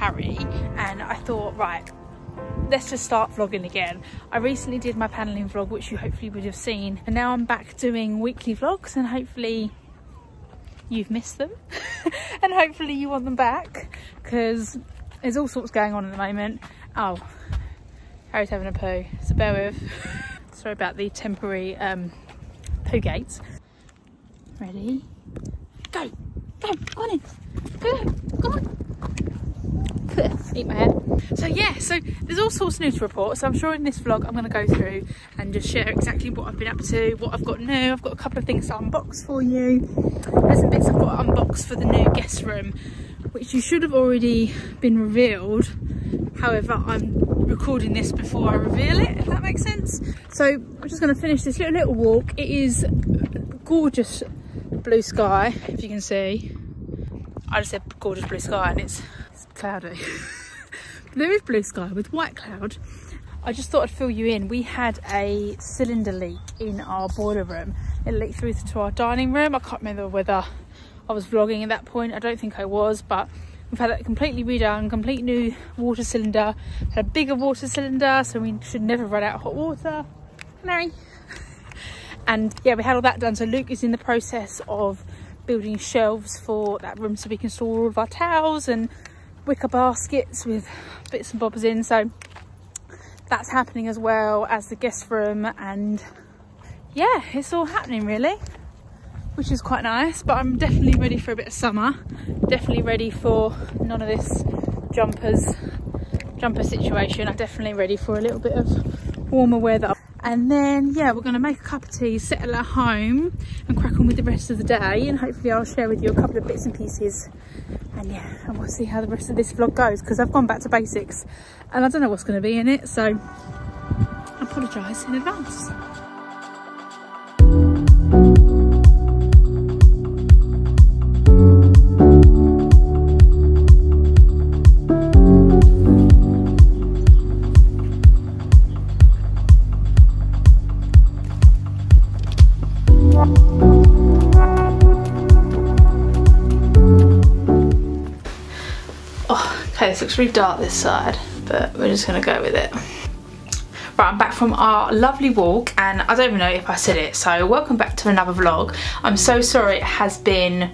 Harry and I thought, right, let's just start vlogging again. I recently did my paneling vlog, which you hopefully would have seen. And now I'm back doing weekly vlogs and hopefully you've missed them. and hopefully you want them back because there's all sorts going on at the moment. Oh, Harry's having a poo, so bear with. Sorry about the temporary um, poo gates. Ready? Go! Go! Go on in! Go! Go on! Eat my hair. So yeah, so there's all sorts of new to report. So I'm sure in this vlog I'm going to go through and just share exactly what I've been up to, what I've got new. I've got a couple of things to unbox for you. There's some bits I've got to unbox for the new guest room, which you should have already been revealed. However, I'm recording this before I reveal it, if that makes sense. So I'm just going to finish this little, little walk. It is gorgeous blue sky, if you can see. I just said gorgeous blue sky and it's cloudy. there is blue sky with white cloud. I just thought I'd fill you in. We had a cylinder leak in our boiler room. It leaked through to our dining room. I can't remember whether I was vlogging at that point. I don't think I was, but we've had it completely redone, complete new water cylinder, had a bigger water cylinder, so we should never run out of hot water. Mary. And yeah, we had all that done. So Luke is in the process of building shelves for that room so we can store all of our towels and wicker baskets with bits and bobs in. So that's happening as well as the guest room and yeah, it's all happening really, which is quite nice. But I'm definitely ready for a bit of summer. Definitely ready for none of this jumpers, jumper situation. I'm definitely ready for a little bit of warmer weather and then yeah we're going to make a cup of tea settle at home and crack on with the rest of the day. And hopefully i'll share with you a couple of bits and pieces. And yeah and we'll see how the rest of this vlog goes because i've gone back to basics. And i don't know what's going to be in it so i apologize in advance really dark this side, but we're just gonna go with it. Right, I'm back from our lovely walk and I don't even know if I said it, so welcome back to another vlog. I'm so sorry it has been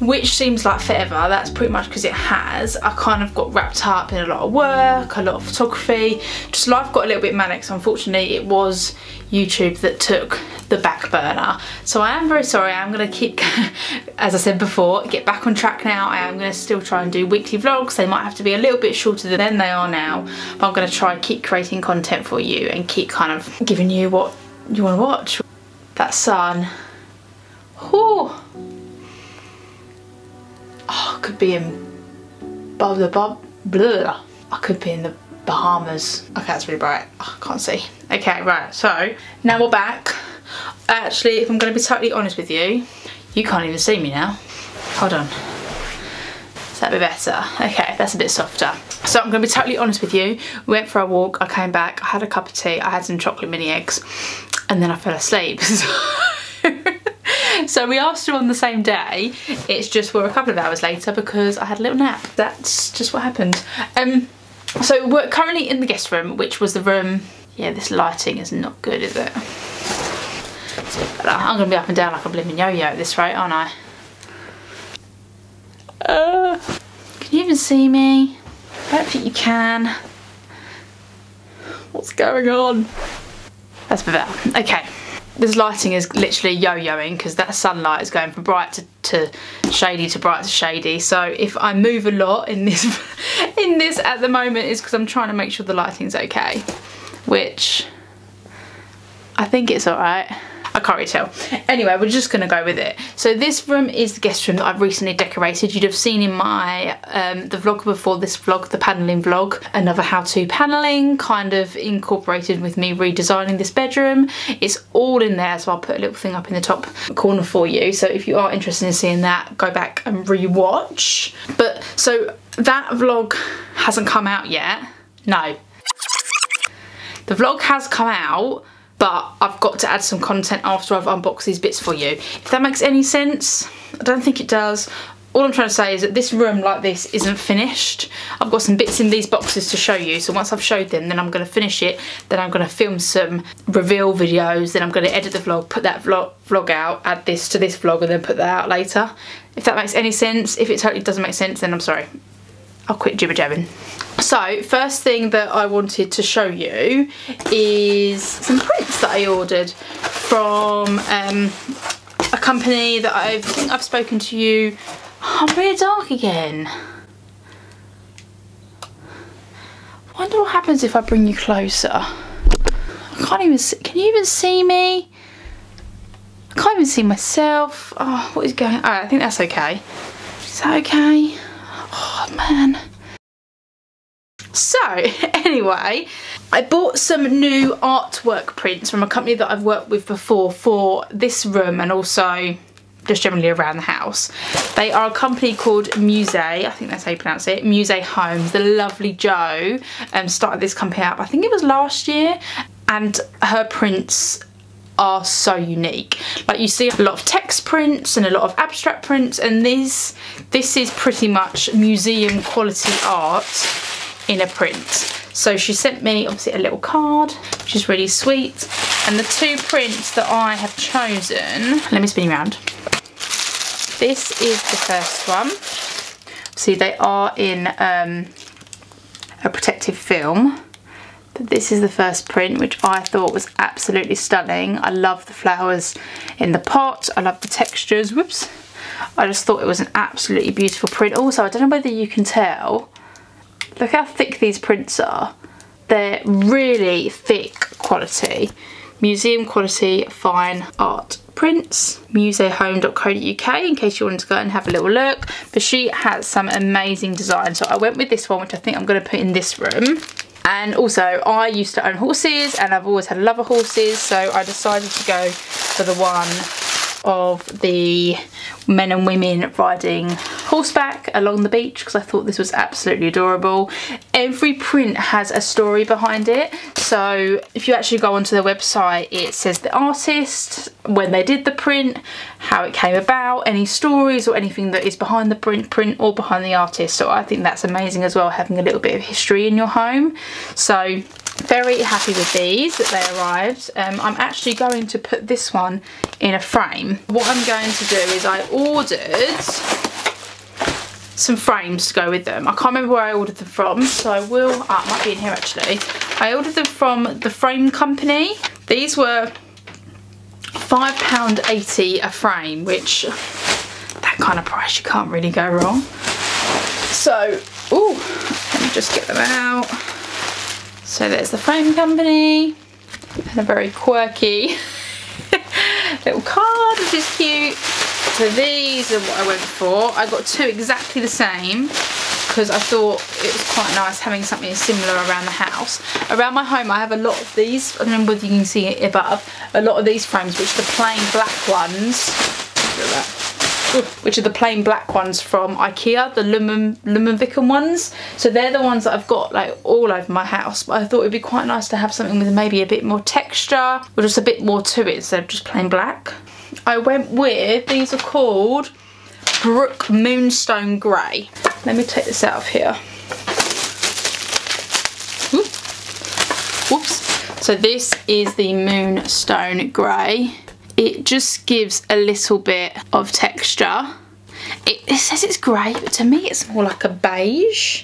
which seems like forever that's pretty much because it has. I kind of got wrapped up in a lot of work a lot of photography. Just life got a little bit manic so unfortunately it was YouTube that took the back burner. So I am very sorry I'm going to keep as I said before get back on track now. I am going to still try and do weekly vlogs. They might have to be a little bit shorter than they are now but I'm going to try and keep creating content for you and keep kind of giving you what you want to watch. That sun. Whew. Oh, I could be in Bob the Bob. Blah. I could be in the Bahamas. Okay, that's really bright. Oh, I can't see. Okay, right. So now we're back. Actually, if I'm going to be totally honest with you, you can't even see me now. Hold on. Is that a bit better? Okay, that's a bit softer. So I'm going to be totally honest with you. We went for a walk. I came back. I had a cup of tea. I had some chocolate mini eggs. And then I fell asleep. we are still on the same day. It's just we're a couple of hours later because I had a little nap. That's just what happened. Um, so we're currently in the guest room, which was the room. Yeah, this lighting is not good, is it? I'm gonna be up and down like a blimmin' yo-yo at this rate, aren't I? Uh, can you even see me? I don't think you can. What's going on? That's better. Okay this lighting is literally yo-yoing because that sunlight is going from bright to, to shady to bright to shady. So if I move a lot in this in this at the moment is because I'm trying to make sure the lighting's okay which I think it's alright I can't really tell. Anyway, we're just going to go with it. So this room is the guest room that I've recently decorated. You'd have seen in my, um, the vlog before this vlog, the paneling vlog, another how-to paneling kind of incorporated with me redesigning this bedroom. It's all in there, so I'll put a little thing up in the top corner for you. So if you are interested in seeing that, go back and re-watch. But so that vlog hasn't come out yet. No. The vlog has come out, but I've got to add some content after I've unboxed these bits for you. If that makes any sense, I don't think it does all I'm trying to say is that this room like this isn't finished. I've got some bits in these boxes to show you. So once I've showed them, then I'm going to finish it. Then I'm going to film some reveal videos. Then I'm going to edit the vlog, put that vlog, vlog out, add this to this vlog and then put that out later. If that makes any sense. If it totally doesn't make sense, then I'm sorry. I'll quit jibber jabbing. So first thing that I wanted to show you is some prints that I ordered from um, a company that I've, think I've spoken to you I'm really dark again. wonder what happens if I bring you closer. I can't even see, can you even see me? I can't even see myself. Oh, what is going on? I think that's okay. Is that okay? Man. So, anyway, I bought some new artwork prints from a company that I've worked with before for this room and also just generally around the house. They are a company called Musée, I think that's how you pronounce it, Musée Homes. The lovely Joe um, started this company up, I think it was last year, and her prints are so unique. Like you see a lot of text prints and a lot of abstract prints and this, this is pretty much museum quality art in a print. So she sent me obviously a little card, which is really sweet. And the two prints that I have chosen, let me spin around. This is the first one. See, they are in um, a protective film. But this is the first print, which I thought was absolutely stunning. I love the flowers in the pot. I love the textures. Whoops. I just thought it was an absolutely beautiful print. Also, I don't know whether you can tell. Look how thick these prints are. They're really thick quality. Museum quality fine art prints, museehome.co.uk in case you wanted to go and have a little look. But she has some amazing designs. So I went with this one, which I think I'm going to put in this room. And also, I used to own horses and I've always had a love of horses. So I decided to go for the one of the men and women riding horseback along the beach because I thought this was absolutely adorable. Every print has a story behind it. So if you actually go onto their website, it says the artist, when they did the print, how it came about, any stories or anything that is behind the print, print or behind the artist. So I think that's amazing as well, having a little bit of history in your home. So very happy with these that they arrived. Um, I'm actually going to put this one in a frame. What I'm going to do is I ordered some frames to go with them. I can't remember where I ordered them from, so I will, ah, might be in here actually. I ordered them from the Frame Company. These were £5.80 a frame, which, that kind of price, you can't really go wrong. So, oh, let me just get them out. So there's the Frame Company, and a very quirky little card, which is cute. So these are what I went for. I got two exactly the same because I thought it was quite nice having something similar around the house. Around my home I have a lot of these, I don't know whether you can see it above, a lot of these frames which are the plain black ones. Which are the plain black ones from Ikea, the Lumen, Lumenviken ones. So they're the ones that I've got like all over my house. But I thought it'd be quite nice to have something with maybe a bit more texture or just a bit more to it instead of just plain black. I went with, these are called Brook Moonstone Grey. Let me take this out of here. Whoops. So this is the Moonstone Grey. It just gives a little bit of texture. It, it says it's grey, but to me it's more like a beige.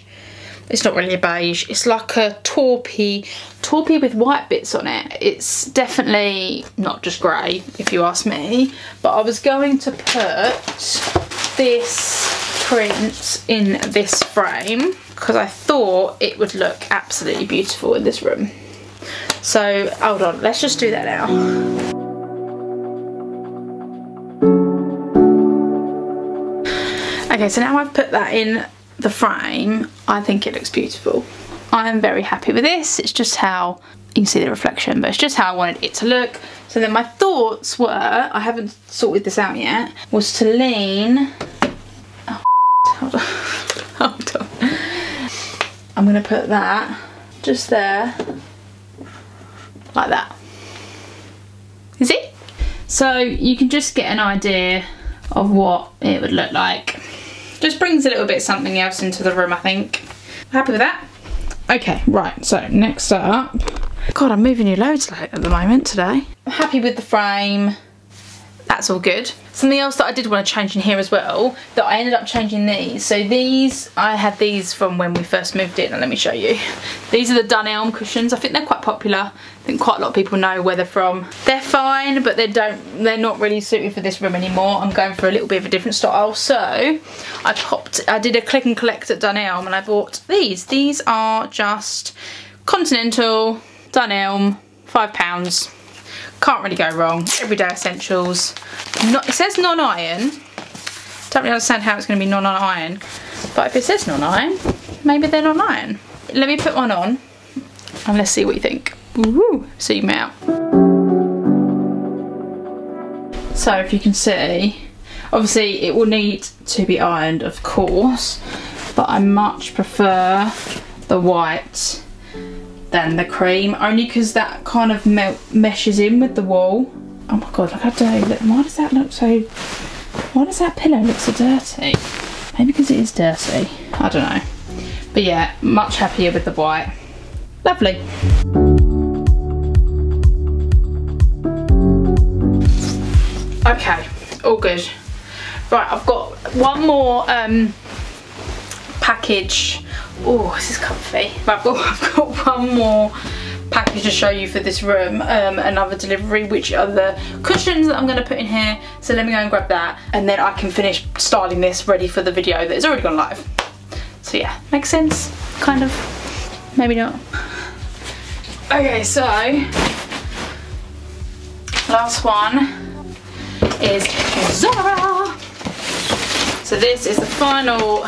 It's not really a beige it's like a taupey taupey with white bits on it. It's definitely not just grey if you ask me but I was going to put this print in this frame because I thought it would look absolutely beautiful in this room. So hold on let's just do that now Okay, so now I've put that in the frame, I think it looks beautiful. I'm very happy with this. It's just how, you can see the reflection, but it's just how I wanted it to look. So then my thoughts were, I haven't sorted this out yet, was to lean, oh, hold on, hold on. I'm gonna put that just there, like that. You see? So you can just get an idea of what it would look like. Just brings a little bit something else into the room, I think. Happy with that? Okay, right, so next up. God, I'm moving you loads at the moment today. I'm happy with the frame. That's all good. Something else that I did want to change in here as well, that I ended up changing these. So these, I had these from when we first moved in, and let me show you. These are the Dunelm cushions. I think they're quite popular. I think quite a lot of people know where they're from. They're fine, but they don't, they're not really suited for this room anymore. I'm going for a little bit of a different style. So I popped, I did a click and collect at Dunelm and I bought these. These are just Continental Dunelm, five pounds. Can't really go wrong. Everyday essentials. Not, it says non-iron. Don't really understand how it's going to be non-iron. But if it says non-iron, maybe they're non-iron. Let me put one on and let's see what you think. Ooh, zoom out. So if you can see, obviously it will need to be ironed of course, but I much prefer the white than the cream, only because that kind of melt meshes in with the wall. Oh my god, look how dirty, why does that look so, why does that pillow look so dirty? Maybe because it is dirty, I don't know. But yeah, much happier with the white. Lovely. Okay, all good. Right, I've got one more um, package. Oh, this is comfy. I've got, I've got one more package to show you for this room, um, another delivery, which are the cushions that I'm going to put in here. So let me go and grab that, and then I can finish styling this ready for the video that is already gone live. So yeah, makes sense, kind of, maybe not. Okay, so last one is Zara. So this is the final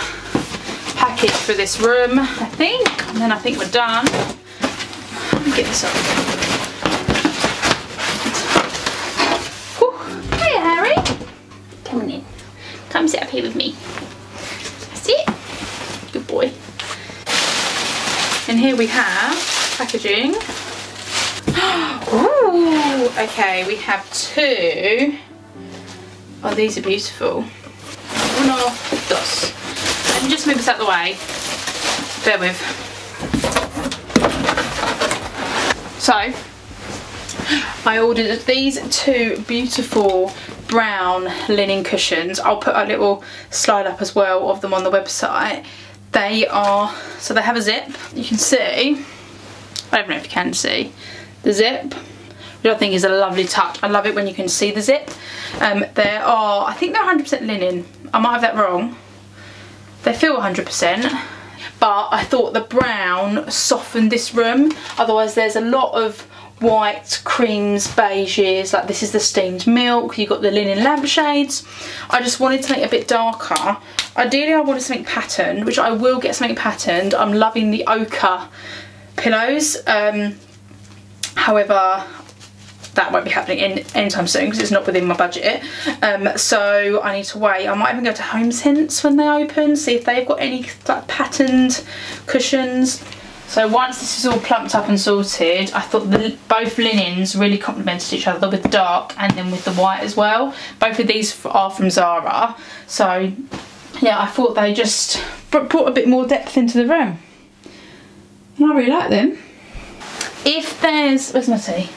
package for this room, I think. And then I think we're done. Let me get this up. Hey Harry. Come on in. Come sit up here with me. That's it. Good boy. And here we have packaging. Ooh, okay, we have two Oh, these are beautiful. Uno, dos. Just move this out the way. Bear with. So, I ordered these two beautiful brown linen cushions. I'll put a little slide up as well of them on the website. They are, so they have a zip. You can see, I don't know if you can see, the zip which I think is a lovely touch. I love it when you can see the zip. Um, there are, I think they're 100% linen. I might have that wrong. They feel 100%, but I thought the brown softened this room. Otherwise there's a lot of white creams beiges like this is the steamed milk you've got the linen lampshades. I just wanted to make it a bit darker. Ideally I wanted something patterned which I will get something patterned. I'm loving the ochre pillows um, however that won't be happening in, anytime soon because it's not within my budget. Um, so I need to wait. I might even go to HomeSense when they open, see if they've got any like patterned cushions. So once this is all plumped up and sorted, I thought the, both linens really complemented each other with dark and then with the white as well. Both of these are from Zara. So yeah, I thought they just brought a bit more depth into the room. And I really like them. If there's, where's my tea?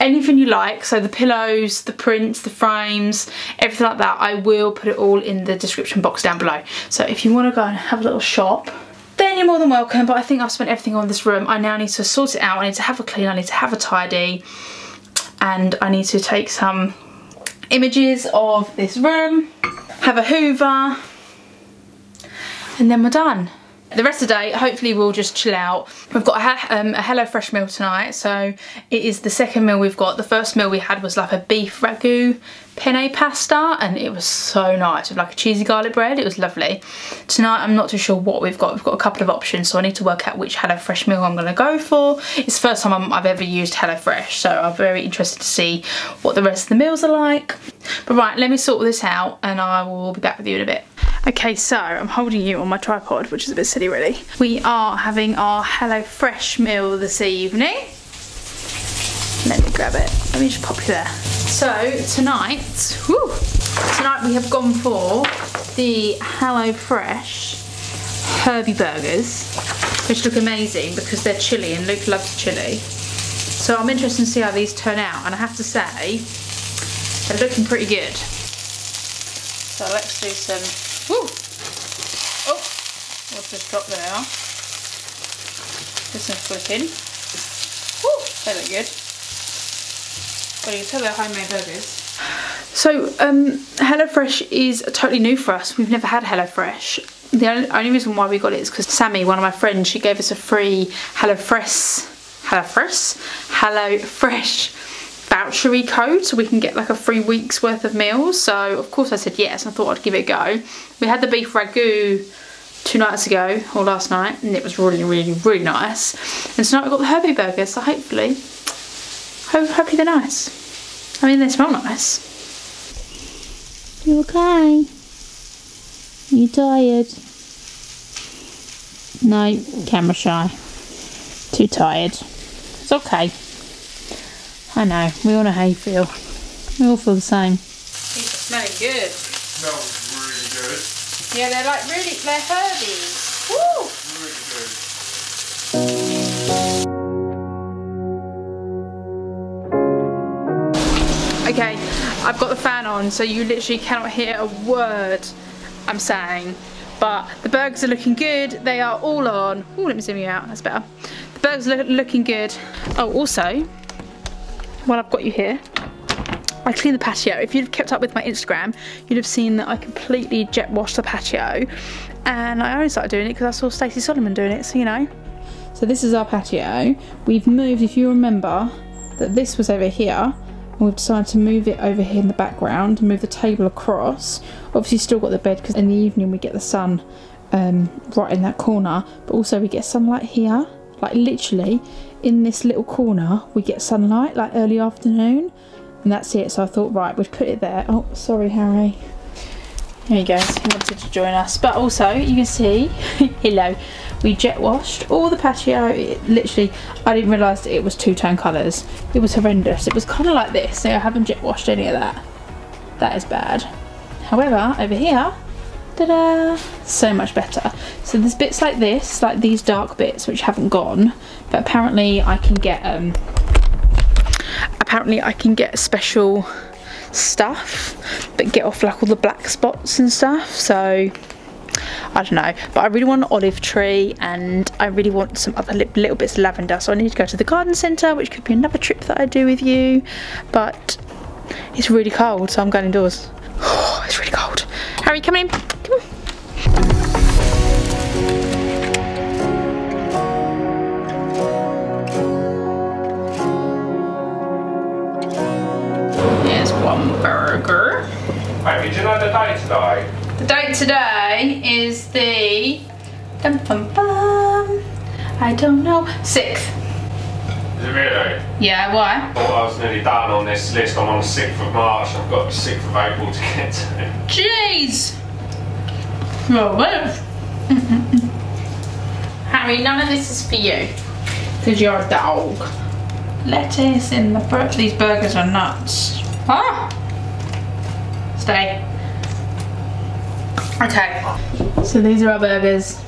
Anything you like. So the pillows the prints the frames everything like that I will put it all in the description box down below. So if you want to go and have a little shop then you're more than welcome but I think I've spent everything on this room. I now need to sort it out I need to have a clean I need to have a tidy and I need to take some images of this room have a hoover and then we're done the rest of the day, hopefully we'll just chill out. We've got a, um, a Hello Fresh meal tonight, so it is the second meal we've got. The first meal we had was like a beef ragu penne pasta and it was so nice with like a cheesy garlic bread. It was lovely. Tonight I'm not too sure what we've got. We've got a couple of options so I need to work out which HelloFresh meal I'm going to go for. It's the first time i have ever used HelloFresh so I'm very interested to see what the rest of the meals are like. But right let me sort this out and I will be back with you in a bit Okay, so I'm holding you on my tripod, which is a bit silly really. We are having our HelloFresh meal this evening. Let me grab it. Let me just pop you there. So tonight, whew, tonight we have gone for the Hello Fresh Herbie Burgers, which look amazing because they're chili and Luke loves chili. So I'm interested to see how these turn out and I have to say, they're looking pretty good. So let's do some, woo! Oh, what's just dropped there? Do some flicking. Woo, they look good. Well, you can tell they're homemade burgers. So, um, HelloFresh is totally new for us. We've never had HelloFresh. The only, only reason why we got it is because Sammy, one of my friends, she gave us a free HelloFresh, HelloFresh, HelloFresh vouchery code so we can get like a free week's worth of meals. So, of course, I said yes. I thought I'd give it a go. We had the beef ragu two nights ago or last night and it was really really really nice and tonight we've got the Herbie burgers so hopefully ho hopefully they're nice I mean they smell nice you okay? You tired? No, camera shy. Too tired. It's okay. I know, we all know how you feel. We all feel the same. These are smelling good. Smells really good. Yeah, they're like really, they're herbies. Woo! Really good. Okay, I've got the fan on, so you literally cannot hear a word I'm saying. But the burgers are looking good. They are all on. Oh, let me zoom you out. That's better. The burgers are looking good. Oh, also, while I've got you here, I cleaned the patio. If you'd kept up with my Instagram, you'd have seen that I completely jet washed the patio. And I only started doing it because I saw Stacey Solomon doing it, so you know. So this is our patio. We've moved, if you remember, that this was over here and we've decided to move it over here in the background and move the table across obviously still got the bed because in the evening we get the sun um, right in that corner but also we get sunlight here like literally in this little corner we get sunlight like early afternoon. And that's it. So I thought right we'd put it there. Oh sorry Harry. Here he goes he wanted to join us. But also you can see hello. We jet washed all the patio. It, literally I didn't realise it was two-tone colours. It was horrendous. It was kind of like this. So I haven't jet washed any of that. That is bad. However over here ta-da. So much better. So there's bits like this like these dark bits which haven't gone but apparently I can get um apparently I can get special stuff but get off like all the black spots and stuff so I don't know. But I really want an olive tree and I really want some other li little bits of lavender so I need to go to the garden centre which could be another trip that I do with you. But it's really cold so I'm going indoors. Oh, it's really cold. Harry come in Amy, do you know the date today? The date today is the dum, bum, bum, I don't know sixth. Is it really? Yeah, why? I thought I was nearly done on this list. I'm on the 6th of March. I've got the 6th of April to get to. Jeez. Well, well. Harry, none of this is for you. Because you're a dog. Lettuce in the these burgers are nuts. Ah. Stay. Okay. So these are our burgers.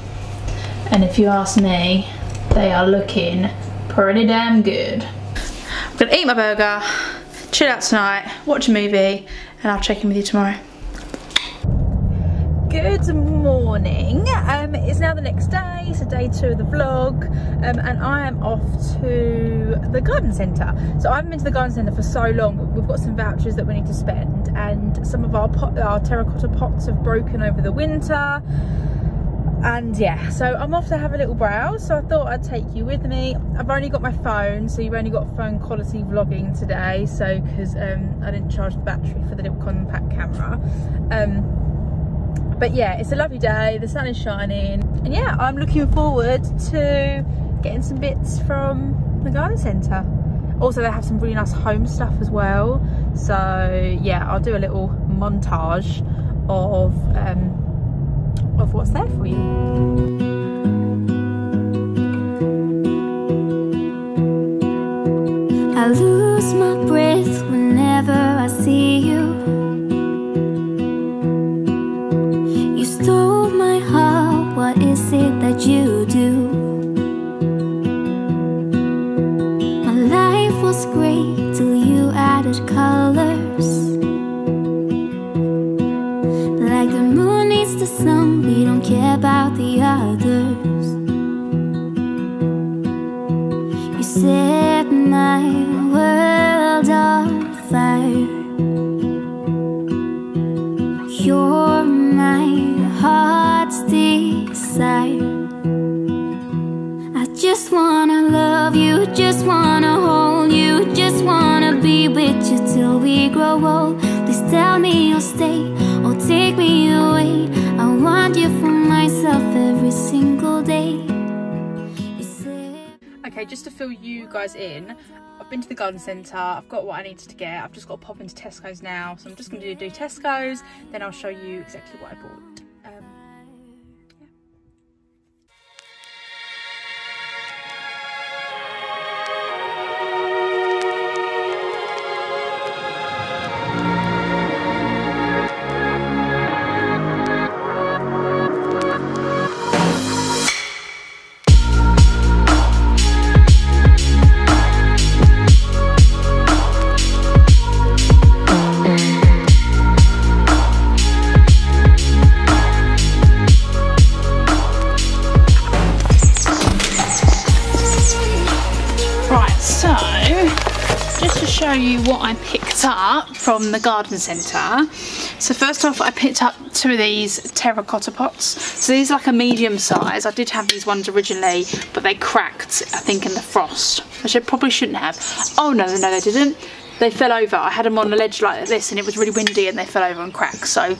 And if you ask me, they are looking pretty damn good. I'm gonna eat my burger, chill out tonight, watch a movie, and I'll check in with you tomorrow. Good morning. Um, it's now the next day, so day two of the vlog, um, and I am off to the garden centre. So I haven't been to the garden centre for so long, we've got some vouchers that we need to spend, and some of our, pot, our terracotta pots have broken over the winter. And yeah, so I'm off to have a little browse, so I thought I'd take you with me. I've only got my phone, so you've only got phone quality vlogging today, so because um, I didn't charge the battery for the little compact camera. But yeah it's a lovely day the sun is shining. And yeah i'm looking forward to getting some bits from the garden centre. Also they have some really nice home stuff as well. So yeah i'll do a little montage of um of what's there for you Okay, just to fill you guys in, I've been to the garden centre, I've got what I needed to get, I've just got to pop into Tesco's now, so I'm just going to do Tesco's, then I'll show you exactly what I bought. You what I picked up from the garden centre. So first off, I picked up two of these terracotta pots. So these are like a medium size. I did have these ones originally, but they cracked, I think, in the frost, which I probably shouldn't have. Oh no, no, they didn't. They fell over. I had them on a ledge like this, and it was really windy, and they fell over and cracked. So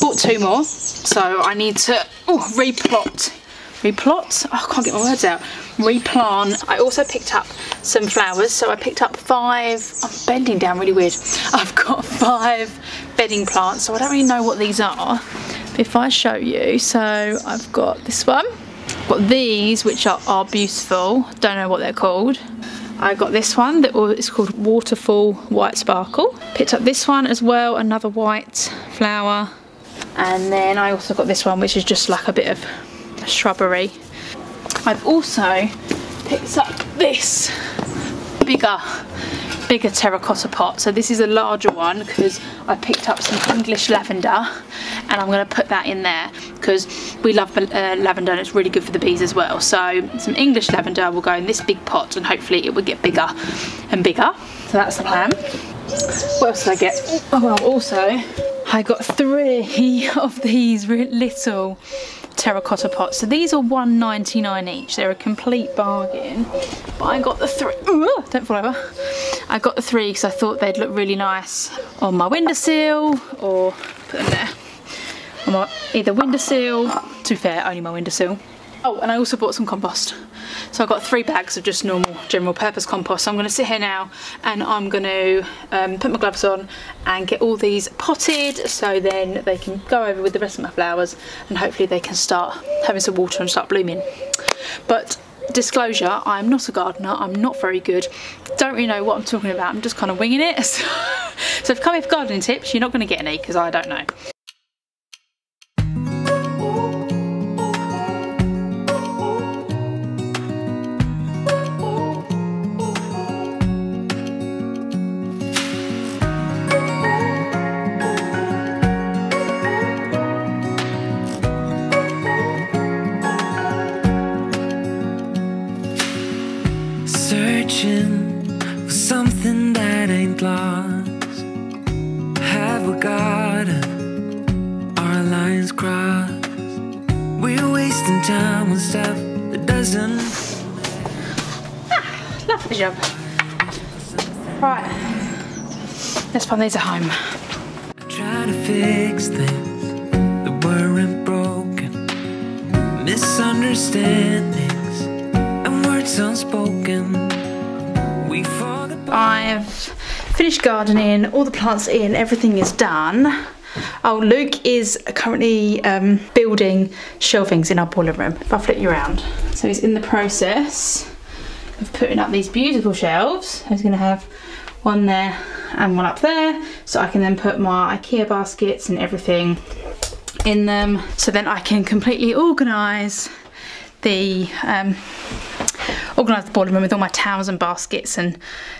bought two more. So I need to oh, replot replot oh, I can't get my words out. Replant I also picked up some flowers so I picked up five. I'm bending down really weird. I've got five bedding plants so I don't really know what these are. But if I show you so I've got this one. I've got these which are, are beautiful don't know what they're called. I got this one that is called Waterfall White Sparkle. Picked up this one as well another white flower. And then I also got this one which is just like a bit of shrubbery. I've also picked up this bigger bigger terracotta pot so this is a larger one because I picked up some English lavender and I'm going to put that in there because we love uh, lavender and it's really good for the bees as well so some English lavender will go in this big pot and hopefully it will get bigger and bigger so that's the plan what else did I get? Oh well also I got three of these little terracotta pots. So these are 1.99 each. They're a complete bargain. But I got the three. Ooh, don't fall over. I got the three because I thought they'd look really nice on my windowsill or put them there. On my either windowsill. To be fair, only my windowsill. Oh, and I also bought some compost. So I've got three bags of just normal general purpose compost. So I'm going to sit here now and I'm going to um, put my gloves on and get all these potted so then they can go over with the rest of my flowers and hopefully they can start having some water and start blooming. But disclosure, I'm not a gardener, I'm not very good, don't really know what I'm talking about, I'm just kind of winging it. so if you come with gardening tips, you're not going to get any because I don't know. It? Our lines crossed. We're wasting time on stuff that doesn't. Ah, Lovely job. Right, let's find these at home. I Try to fix things that weren't broken. Misunderstandings and words unspoken. We. I've finished gardening, all the plants in, everything is done. Oh, Luke is currently um, building shelvings in our boiler room. If I flip you around. So he's in the process of putting up these beautiful shelves. He's going to have one there and one up there. So I can then put my IKEA baskets and everything in them so then I can completely organise the um, organise the boiler room with all my towels and baskets and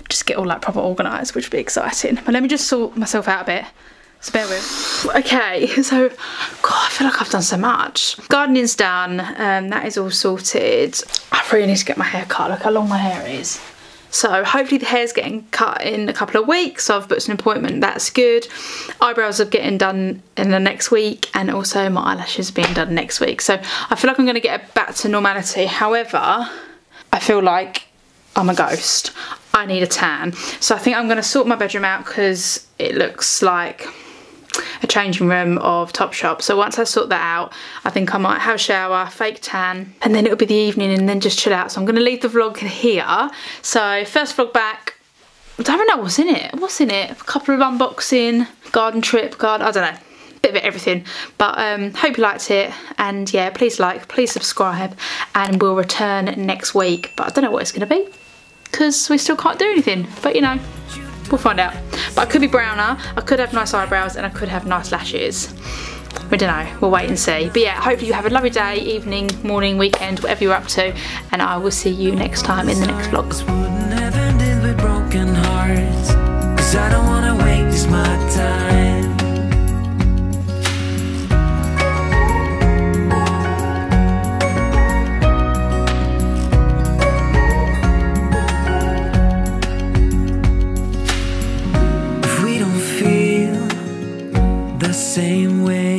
just get all that proper organised which would be exciting but let me just sort myself out a bit so bear with. Okay, so God, I feel like I've done so much. Gardening's done, um, that is all sorted. I really need to get my hair cut, look how long my hair is. So hopefully the hair's getting cut in a couple of weeks. So I've booked an appointment, that's good. Eyebrows are getting done in the next week and also my eyelashes being done next week. So I feel like I'm gonna get back to normality. However, I feel like I'm a ghost. I need a tan. So I think I'm gonna sort my bedroom out because it looks like a changing room of Topshop. So once I sort that out, I think I might have a shower, fake tan, and then it'll be the evening and then just chill out. So I'm gonna leave the vlog here. So first vlog back, I don't know what's in it. What's in it? A couple of unboxing, garden trip, garden, I don't know bit of everything but um hope you liked it and yeah please like please subscribe and we'll return next week but i don't know what it's to be because we still can't do anything but you know We'll find out. But I could be browner, I could have nice eyebrows, and I could have nice lashes. We don't know, we'll wait and see. But yeah, hopefully you have a lovely day, evening, morning, weekend, whatever you're up to. And I will see you next time in the next vlog. Same way